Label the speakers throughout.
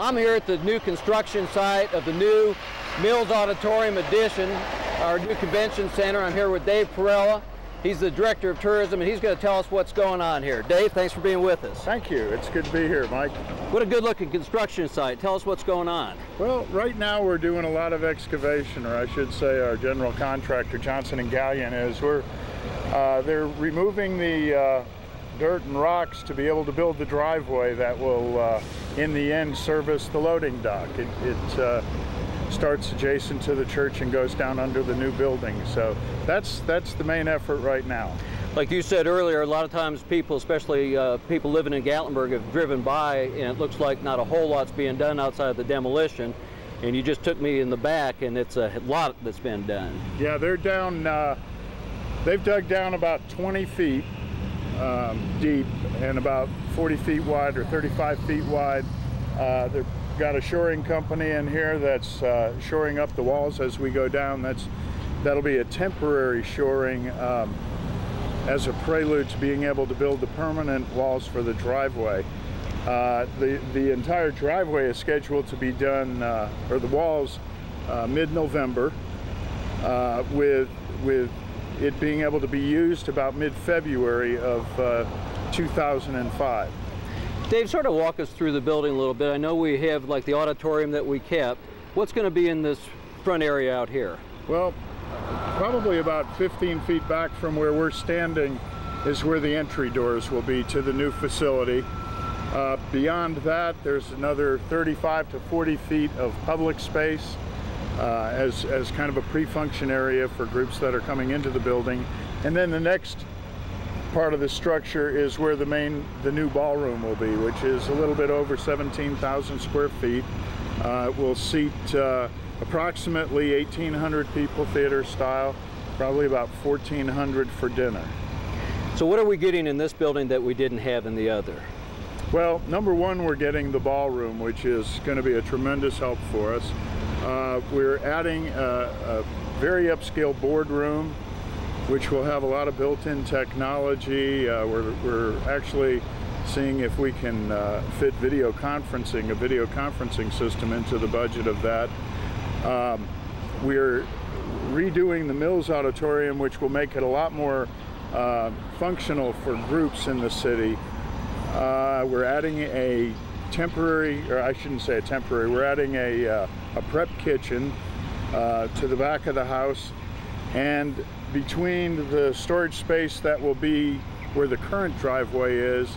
Speaker 1: I'm here at the new construction site of the new Mills Auditorium addition, our new convention center. I'm here with Dave Perella. He's the Director of Tourism, and he's going to tell us what's going on here. Dave, thanks for being with us.
Speaker 2: Thank you. It's good to be here, Mike.
Speaker 1: What a good-looking construction site. Tell us what's going on.
Speaker 2: Well, right now we're doing a lot of excavation, or I should say our general contractor, Johnson & Galyon, is. We're, uh, they're removing the uh, dirt and rocks to be able to build the driveway that will, uh, in the end, service the loading dock. It, it uh, starts adjacent to the church and goes down under the new building. So that's that's the main effort right now.
Speaker 1: Like you said earlier, a lot of times people, especially uh, people living in Gatlinburg, have driven by and it looks like not a whole lot's being done outside of the demolition. And you just took me in the back and it's a lot that's been done.
Speaker 2: Yeah, they're down, uh, they've dug down about 20 feet um, deep and about 40 feet wide or 35 feet wide. Uh, they've got a shoring company in here that's uh, shoring up the walls as we go down. That's That'll be a temporary shoring um, as a prelude to being able to build the permanent walls for the driveway. Uh, the, the entire driveway is scheduled to be done, uh, or the walls, uh, mid-November, uh, with, with it being able to be used about mid-February of uh, 2005.
Speaker 1: Dave, sort of walk us through the building a little bit. I know we have like the auditorium that we kept. What's going to be in this front area out here?
Speaker 2: Well, probably about 15 feet back from where we're standing is where the entry doors will be to the new facility. Uh, beyond that, there's another 35 to 40 feet of public space uh, as, as kind of a pre-function area for groups that are coming into the building. And then the next part of the structure is where the main, the new ballroom will be, which is a little bit over 17,000 square feet. Uh, will seat uh, approximately 1,800 people theater style, probably about 1,400 for dinner.
Speaker 1: So what are we getting in this building that we didn't have in the other?
Speaker 2: Well, number one, we're getting the ballroom, which is going to be a tremendous help for us. Uh, we're adding a, a very upscale boardroom, which will have a lot of built-in technology. Uh, we're, we're actually seeing if we can uh, fit video conferencing, a video conferencing system into the budget of that. Um, we're redoing the Mills Auditorium, which will make it a lot more uh, functional for groups in the city. Uh, we're adding a temporary, or I shouldn't say a temporary, we're adding a, uh, a prep kitchen uh, to the back of the house. And between the storage space that will be where the current driveway is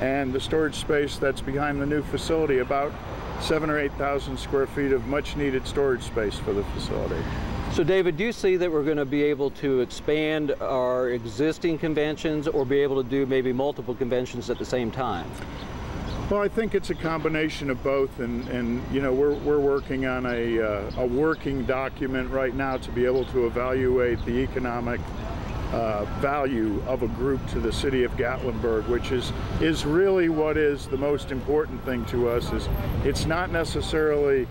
Speaker 2: and the storage space that's behind the new facility, about seven or 8,000 square feet of much needed storage space for the facility.
Speaker 1: So David, do you see that we're going to be able to expand our existing conventions or be able to do maybe multiple conventions at the same time?
Speaker 2: Well, I think it's a combination of both, and, and you know we're, we're working on a, uh, a working document right now to be able to evaluate the economic uh, value of a group to the city of Gatlinburg, which is is really what is the most important thing to us. Is it's not necessarily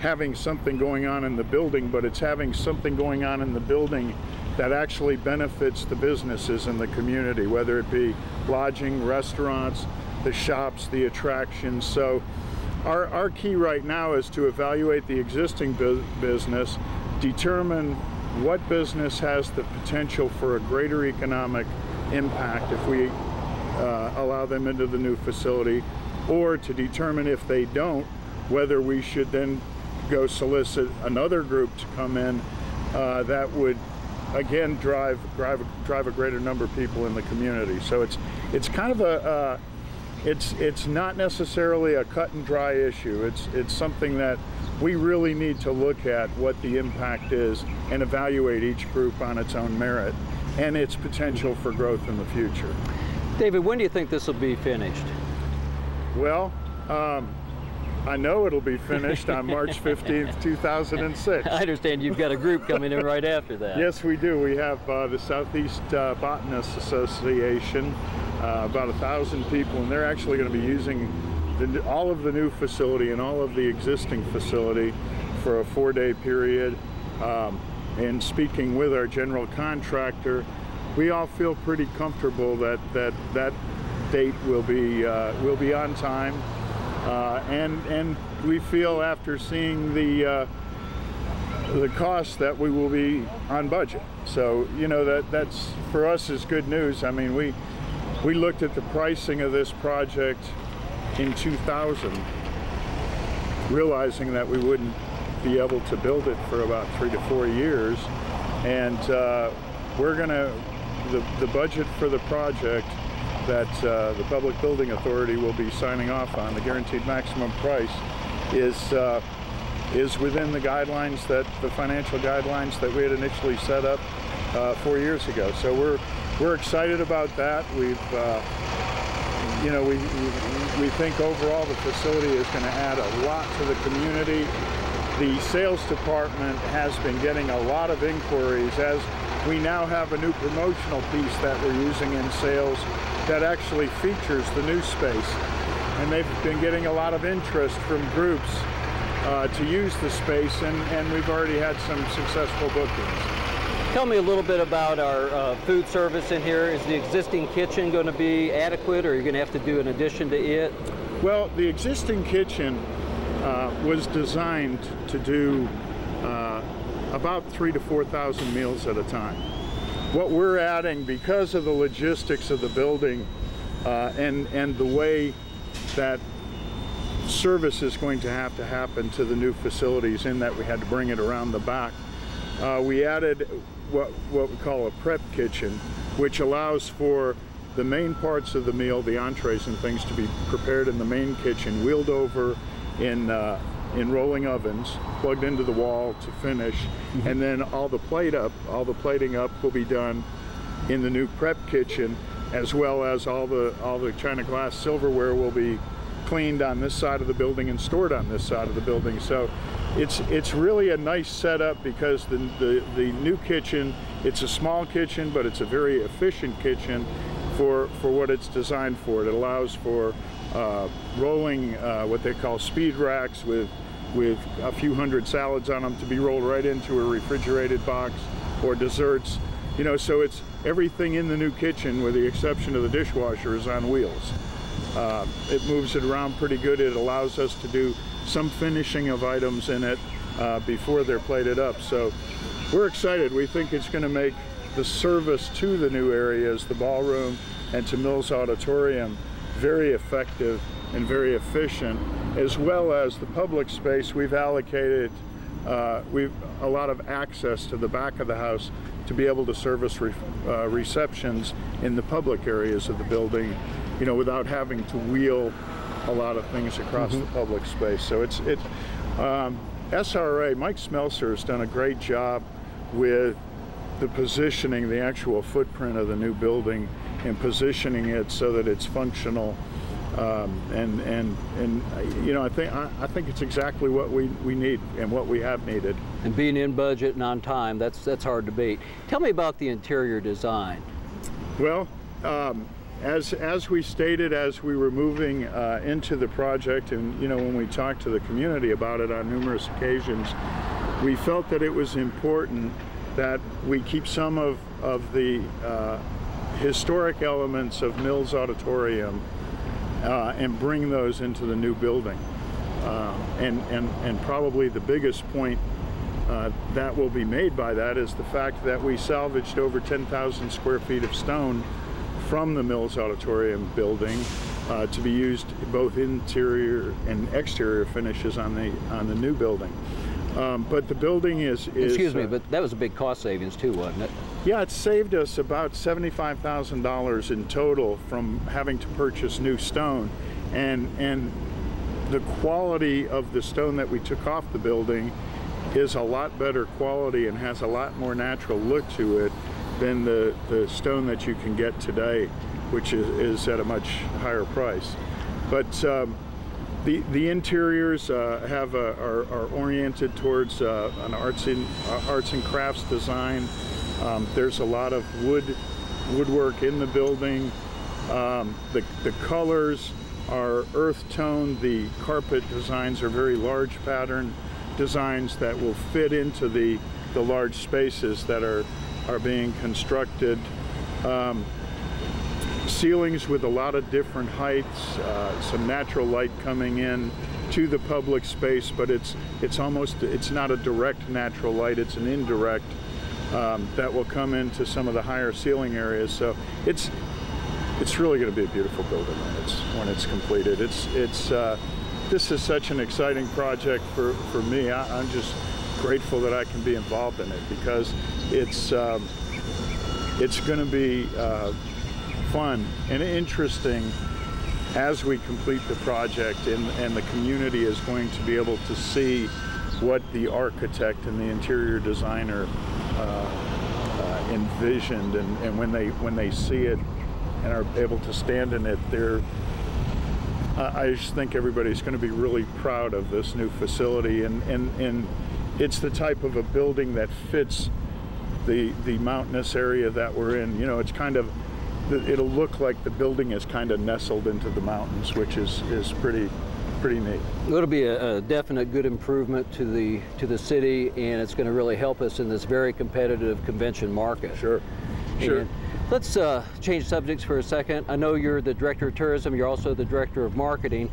Speaker 2: having something going on in the building, but it's having something going on in the building that actually benefits the businesses in the community, whether it be lodging, restaurants, the shops, the attractions. So our, our key right now is to evaluate the existing bu business, determine what business has the potential for a greater economic impact if we uh, allow them into the new facility, or to determine if they don't, whether we should then go solicit another group to come in uh, that would again drive drive drive a greater number of people in the community. So it's it's kind of a uh, it's it's not necessarily a cut and dry issue. It's it's something that we really need to look at what the impact is and evaluate each group on its own merit and its potential for growth in the future.
Speaker 1: David, when do you think this will be finished?
Speaker 2: Well, um, I know it'll be finished on March 15th, 2006. I
Speaker 1: understand you've got a group coming in right after that.
Speaker 2: Yes, we do. We have uh, the Southeast uh, Botanists Association, uh, about a thousand people, and they're actually going to be using the, all of the new facility and all of the existing facility for a four-day period. Um, and speaking with our general contractor, we all feel pretty comfortable that that that date will be uh, will be on time. Uh, and and we feel after seeing the uh, the cost that we will be on budget. So you know that that's for us is good news. I mean we we looked at the pricing of this project in 2000, realizing that we wouldn't be able to build it for about three to four years, and uh, we're gonna the the budget for the project that uh, the Public Building Authority will be signing off on, the guaranteed maximum price, is uh, is within the guidelines that the financial guidelines that we had initially set up uh, four years ago. So we're we're excited about that. We've uh, you know we, we think overall the facility is going to add a lot to the community. The sales department has been getting a lot of inquiries as we now have a new promotional piece that we're using in sales that actually features the new space. And they've been getting a lot of interest from groups uh, to use the space, and, and we've already had some successful bookings.
Speaker 1: Tell me a little bit about our uh, food service in here. Is the existing kitchen going to be adequate, or are you going to have to do an addition to it?
Speaker 2: Well, the existing kitchen uh, was designed to do uh, about three to 4,000 meals at a time. What we're adding, because of the logistics of the building uh, and, and the way that service is going to have to happen to the new facilities in that we had to bring it around the back. Uh, we added what, what we call a prep kitchen, which allows for the main parts of the meal, the entrees and things to be prepared in the main kitchen, wheeled over in, uh, in rolling ovens, plugged into the wall to finish, mm -hmm. and then all the plate up, all the plating up will be done in the new prep kitchen, as well as all the all the china glass silverware will be cleaned on this side of the building and stored on this side of the building. So it's it's really a nice setup because the, the, the new kitchen, it's a small kitchen, but it's a very efficient kitchen for, for what it's designed for. It allows for uh, rolling uh, what they call speed racks with with a few hundred salads on them to be rolled right into a refrigerated box or desserts. You know, so it's everything in the new kitchen with the exception of the dishwasher is on wheels. Uh, it moves it around pretty good. It allows us to do some finishing of items in it uh, before they're plated up. So we're excited. We think it's going to make the service to the new areas, the ballroom and to Mills Auditorium, very effective and very efficient, as well as the public space we've allocated uh, we've a lot of access to the back of the house to be able to service re uh, receptions in the public areas of the building you know, without having to wheel a lot of things across mm -hmm. the public space. So it's it. Um, SRA, Mike Smelser has done a great job with the positioning, the actual footprint of the new building, and positioning it so that it's functional. Um, and and and you know I think I, I, think it's exactly what we, we need and what we have needed.
Speaker 1: And being in budget and on time, that's that's hard to beat. Tell me about the interior design.
Speaker 2: Well, um, as, as we stated as we were moving uh, into the project and you know when we talked to the community about it on numerous occasions we felt that it was important that we keep some of, of the uh, historic elements of Mills Auditorium uh, and bring those into the new building. Uh, and, and, and probably the biggest point uh, that will be made by that is the fact that we salvaged over 10,000 square feet of stone from the Mills Auditorium building uh, to be used both interior and exterior finishes on the on the new building. Um, but the building is, is
Speaker 1: excuse me, uh, but that was a big cost savings too, wasn't it?
Speaker 2: Yeah, it saved us about seventy-five thousand dollars in total from having to purchase new stone, and and the quality of the stone that we took off the building is a lot better quality and has a lot more natural look to it than the, the stone that you can get today, which is, is at a much higher price. But um, the, the interiors uh, have a, are, are, oriented towards uh, an arts, in, uh, arts and crafts design. Um, there's a lot of wood woodwork in the building. Um, the, the colors are earth tone. The carpet designs are very large pattern designs that will fit into the, the large spaces that are are being constructed. Um, ceilings with a lot of different heights, uh, some natural light coming in to the public space, but it's it's almost it's not a direct natural light; it's an indirect um, that will come into some of the higher ceiling areas. So it's it's really going to be a beautiful building when it's when it's completed. It's it's uh, this is such an exciting project for for me. I, am just grateful that I can be involved in it because it's um, it's going to be uh, fun and interesting as we complete the project and, and the community is going to be able to see what the architect and the interior designer uh, uh, envisioned and, and when they when they see it and are able to stand in it they're I just think everybody's going to be really proud of this new facility and, and, and it's the type of a building that fits the the mountainous area that we're in you know it's kind of it'll look like the building is kind of nestled into the mountains, which is, is pretty pretty neat.
Speaker 1: It'll be a, a, definite good improvement to the to the city, and it's going to really help us in this very competitive convention market.
Speaker 2: Sure, sure. And
Speaker 1: let's uh, change subjects for a second. I know you're the director of tourism. You're also the director of marketing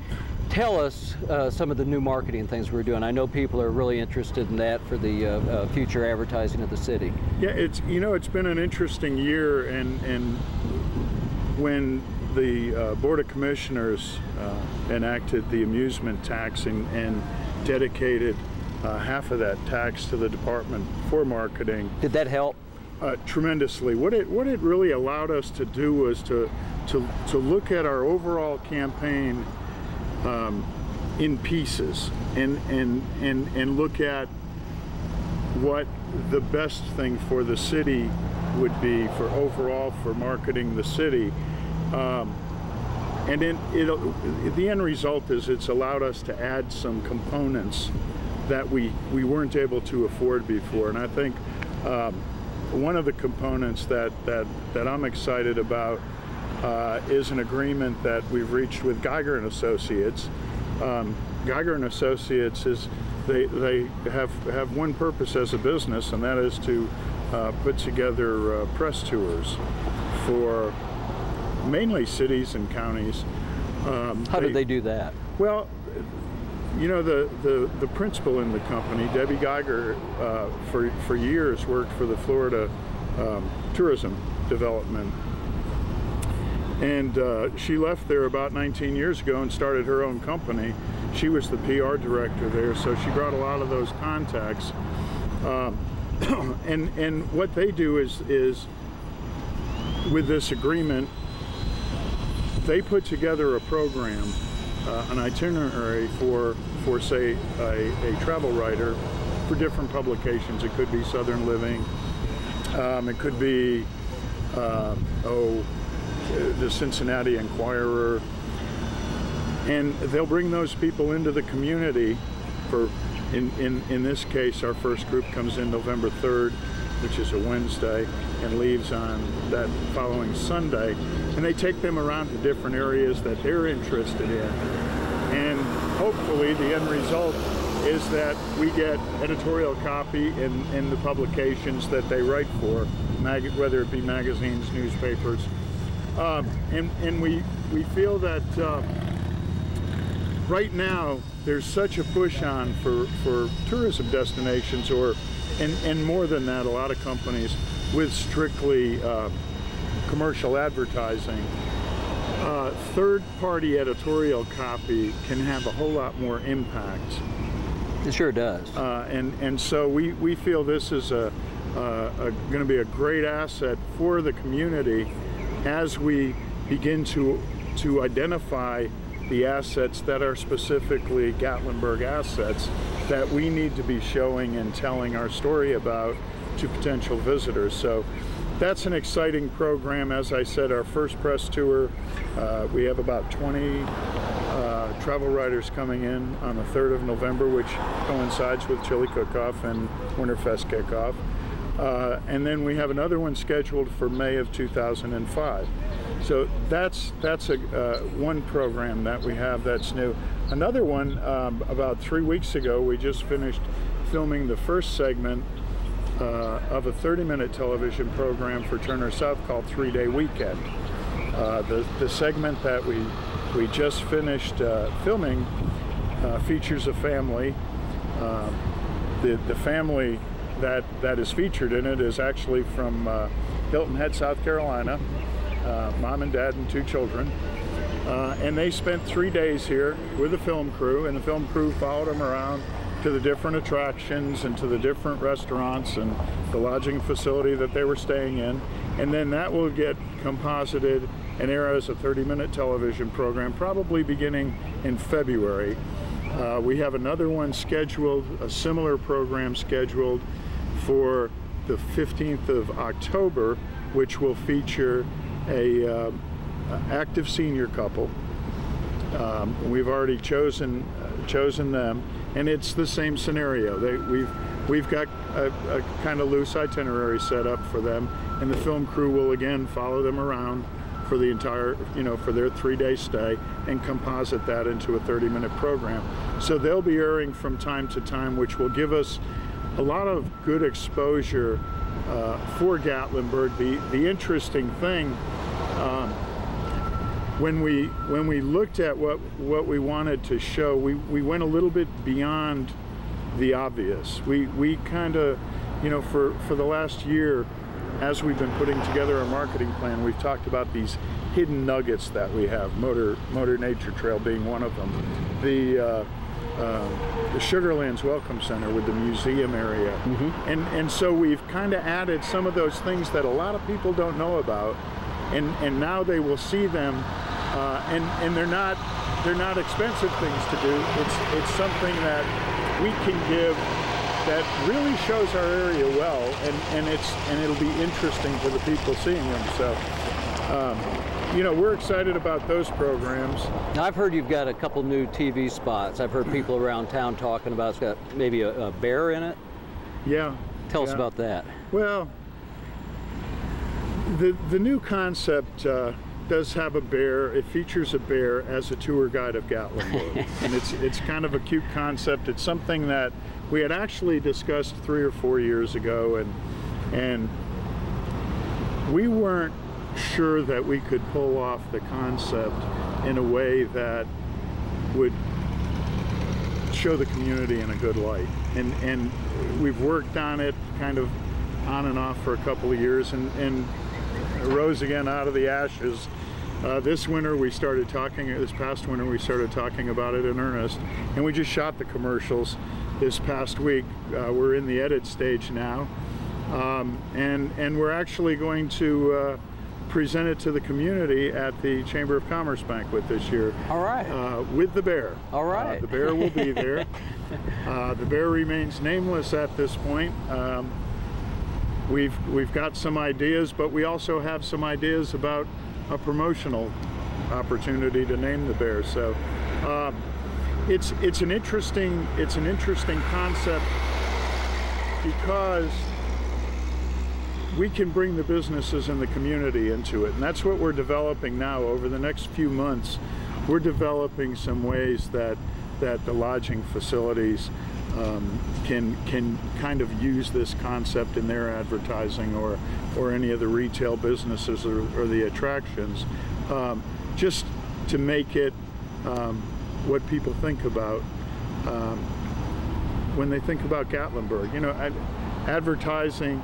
Speaker 1: tell us uh, some of the new marketing things we're doing. I know people are really interested in that for the uh, uh, future advertising of the city.
Speaker 2: Yeah, it's you know it's been an interesting year, and and when the uh, board of commissioners uh, enacted the amusement tax and, and dedicated uh, half of that tax to the department for marketing.
Speaker 1: Did that help?
Speaker 2: tremendously. What it what it really allowed us to do was to to to look at our overall campaign um, in pieces and, and, and, and look at what the best thing for the city would be for overall for marketing the city. Um, and then the end result is it's allowed us to add some components that we, we weren't able to afford before. And I think um, one of the components that, that, that I'm excited about uh, is an agreement that we've reached with Geiger and Associates. Um, Geiger and Associates is they they have have one purpose as a business, and that is to uh, put together uh, press tours for mainly cities and counties.
Speaker 1: Um, How they, did they do that?
Speaker 2: Well, you know the, the, the principal in the company, Debbie Geiger, uh, for for years worked for the Florida um, Tourism Development and uh, she left there about 19 years ago and started her own company. She was the PR director there, so she brought a lot of those contacts. Um, and and what they do is is with this agreement, they put together a program, uh, an itinerary for for say a, a, travel writer for different publications. It could be Southern Living. Um, it could be uh, oh the Cincinnati Enquirer, and they'll bring those people into the community for, in, in, in this case, our first group comes in November 3rd, which is a Wednesday, and leaves on that following Sunday. And they take them around to different areas that they're interested in. And hopefully the end result is that we get editorial copy in, in the publications that they write for, whether it be magazines, newspapers, um, and, and we, we feel that uh, right now there's such a push on for, for tourism destinations or, and, and more than that, a lot of companies with strictly uh, commercial advertising. Uh, third-party editorial copy can have a whole lot more impact.
Speaker 1: It sure does.
Speaker 2: Uh, and and so we, we feel this is a, a, a going to be a great asset for the community as we begin to, to identify the assets that are specifically Gatlinburg assets that we need to be showing and telling our story about to potential visitors. So that's an exciting program. As I said, our first press tour, uh, we have about 20 uh, travel writers coming in on the 3rd of November, which coincides with Chili Cook-Off and Winterfest kickoff. Uh, and then we have another one scheduled for May of 2005. So that's that's a uh, one program that we have that's new. Another one um, about three weeks ago we just finished filming the first segment uh, of a 30-minute television program for Turner South called Three Day Weekend. Uh, the the segment that we we just finished uh, filming uh, features a family. The, the family that, that is featured in it is actually from uh, Hilton Head, South Carolina, uh, mom and dad and two children. Uh, and they spent three days here with the film crew, and the film crew followed them around to the different attractions and to the different restaurants and the lodging facility that they were staying in. And then that will get composited and air as a 30-minute television program, probably beginning in February. Uh, we have another one scheduled, a similar program scheduled for the 15th of October, which will feature a uh, active senior couple. Um, we've already chosen uh, chosen them, and it's the same scenario. They, we've we've got a, a kind of loose itinerary set up for them, and the film crew will again follow them around for the entire, you know, for their three-day stay and composite that into a 30-minute program. So they'll be airing from time to time, which will give us a lot of good exposure uh, for Gatlinburg. The the interesting thing. Um, when we when we looked at what what we wanted to show, we, we went a little bit beyond the obvious. We we kind of, you know, for for the last year, as we've been putting together our marketing plan, we've talked about these hidden nuggets that we have. Motor Motor Nature Trail being one of them. The uh, uh, the Sugarlands Welcome Center with the museum area, mm -hmm. and and so we've kind of added some of those things that a lot of people don't know about, and and now they will see them uh, and and they're not they're not expensive things to do. It's it's something that we can give that really shows our area well, and and it's and it'll be interesting for the people seeing them. So. Um, you know, we're excited about those programs.
Speaker 1: Now, I've heard you've got a couple new TV spots. I've heard people around town talking about it's got maybe a, a bear in it.
Speaker 2: Yeah.
Speaker 1: Tell
Speaker 2: yeah.
Speaker 1: us about that.
Speaker 2: Well, the the new concept uh, does have a bear. It features a bear as a tour guide of Gatlinburg. and it's, it's kind of a cute concept. It's something that we had actually discussed three or four years ago and, and we weren't sure that we could pull off the concept in a way that would show the community in a good light. And, and we've worked on it kind of on and off for a couple of years and, and rose again out of the ashes. Uh, this winter we started talking, this past winter we started talking about it in earnest and we just shot the commercials this past week. Uh, we're in the edit stage now um, and, and we're actually going to uh, present it to the community at the Chamber of Commerce banquet this year.
Speaker 1: All right.
Speaker 2: Uh, with the bear.
Speaker 1: All right.
Speaker 2: Uh, the bear will be there. Uh, the bear remains nameless at this point. Um, we've we've got some ideas, but we also have some ideas about a promotional opportunity to name the bear. So uh, it's it's an interesting it's an interesting concept because we can bring the businesses and the community into it, and that's what we're developing now. Over the next few months, we're developing some ways that that the lodging facilities um, can can kind of use this concept in their advertising or or any of the retail businesses or, or the attractions, um, just to make it um, what people think about um, when they think about Gatlinburg. You know, ad advertising.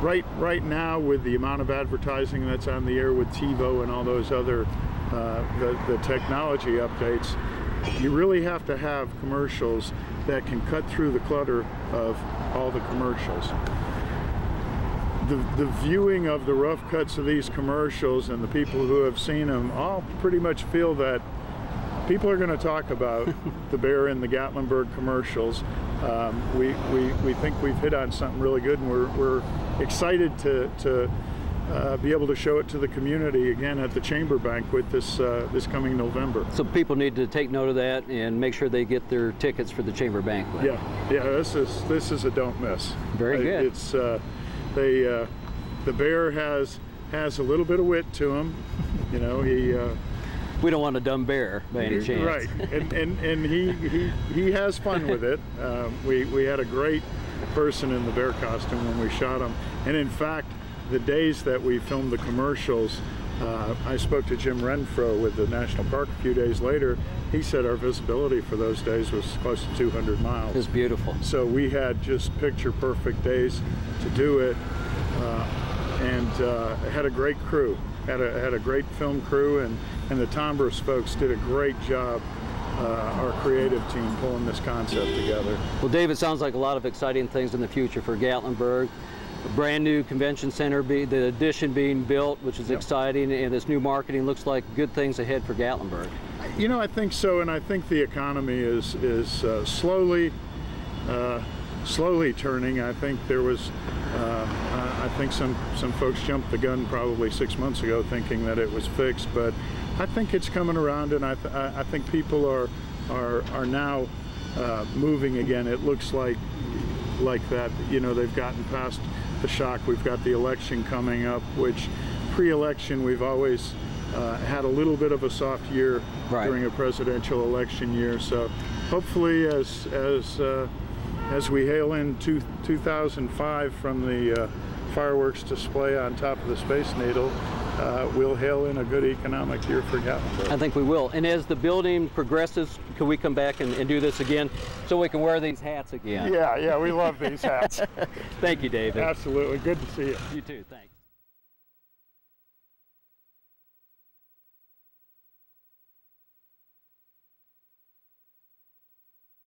Speaker 2: Right, right now, with the amount of advertising that's on the air with TiVo and all those other uh, the, the technology updates, you really have to have commercials that can cut through the clutter of all the commercials. The, the viewing of the rough cuts of these commercials and the people who have seen them all pretty much feel that people are going to talk about the bear in the Gatlinburg commercials. Um, we, we, we think we've hit on something really good and we're, we're excited to, to uh, be able to show it to the community again at the chamber banquet this uh, this coming November.
Speaker 1: So people need to take note of that and make sure they get their tickets for the chamber banquet.
Speaker 2: Yeah, yeah. This is this is a don't miss.
Speaker 1: Very good.
Speaker 2: It's uh, they uh, the bear has has a little bit of wit to him. You know he. Uh,
Speaker 1: we don't want a dumb bear by any chance.
Speaker 2: Right, and and, and he, he he has fun with it. Um, we we had a great person in the bear costume when we shot him, and in fact the days that we filmed the commercials, uh, I spoke to Jim Renfro with the National Park a few days later. He said our visibility for those days was close to 200 miles.
Speaker 1: It was beautiful.
Speaker 2: So we had just picture perfect days to do it, uh, and uh, had a great crew. Had a had a great film crew, and and the Tombras folks did a great job. Uh, our creative team pulling this concept together.
Speaker 1: Well, Dave, it sounds like a lot of exciting things in the future for Gatlinburg. A brand new convention center, be, the addition being built, which is
Speaker 2: Yep.
Speaker 1: exciting, and this new marketing looks like good things ahead for Gatlinburg.
Speaker 2: You know, I think so, and I think the economy is is uh, slowly, uh, slowly turning. I think there was, uh, I I think some some folks jumped the gun probably six months ago, thinking that it was fixed, but I think it's coming around, and I th- I think people are are are now uh, moving again. It looks like like that. You know, they've gotten past the shock. We've got the election coming up, which pre-election we've always uh, had a little bit of a soft year
Speaker 1: Right.
Speaker 2: during a presidential election year. So hopefully, as as uh, as we hail in two, 2005 from the uh, fireworks display on top of the Space Needle, uh, we'll hail in a good economic year for Gatlinburg.
Speaker 1: I think we will. And as the building progresses, can we come back and, and do this again so we can wear these hats again?
Speaker 2: Yeah, yeah, we love these hats.
Speaker 1: Thank you, David.
Speaker 2: Absolutely, good to see you.
Speaker 1: You too. Thanks.